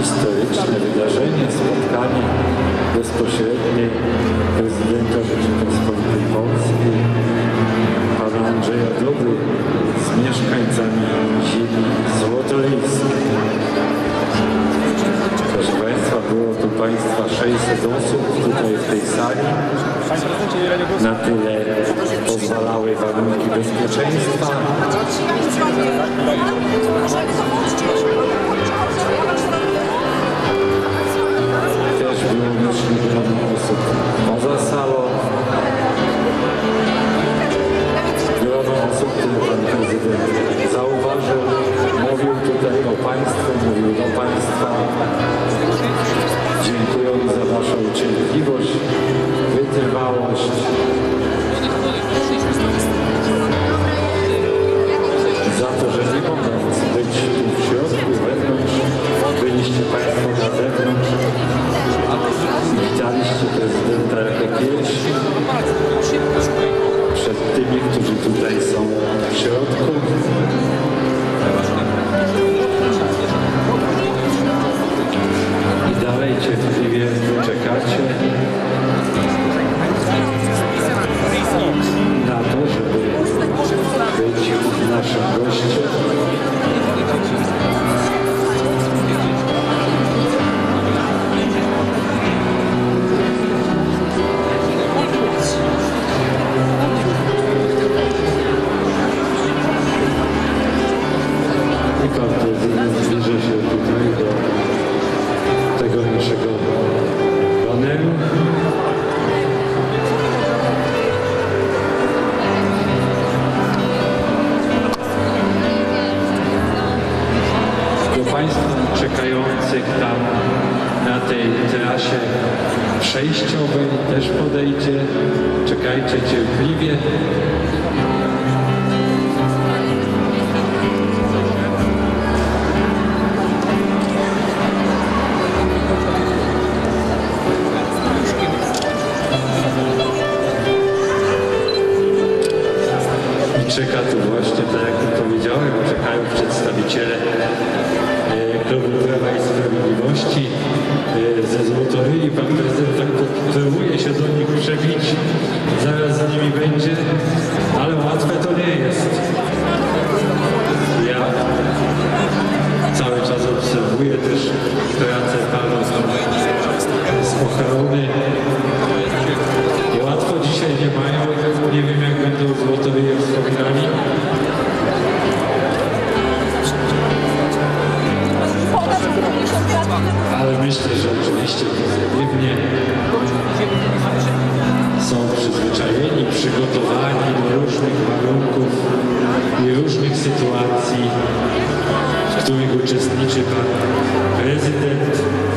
historyczne wydarzenie, spotkanie bezpośrednie prezydenta Rzeczypospolitej Polskiej, pana Andrzeja Dobry z mieszkańcami ziemi złotoryjskiej. Proszę Państwa, było tu Państwa 600 osób tutaj w tej sali. Na tyle pozwalały warunki bezpieczeństwa. Które Pan Prezydent zauważył. Mówił tutaj o Państwu, mówił do Państwa. Dziękuję za Waszą cierpliwość, Mr. czekających tam na tej trasie przejściowej też podejdzie. Czekajcie cierpliwie. Czeka tu właśnie, tak jak powiedziałem, czekają przedstawiciele klubu Prawa i Sprawiedliwości e, ze Złotoryi. Pan prezydent tak próbuje się do nich przebić, zaraz z nimi będzie, których uczestniczy Pan Prezydent.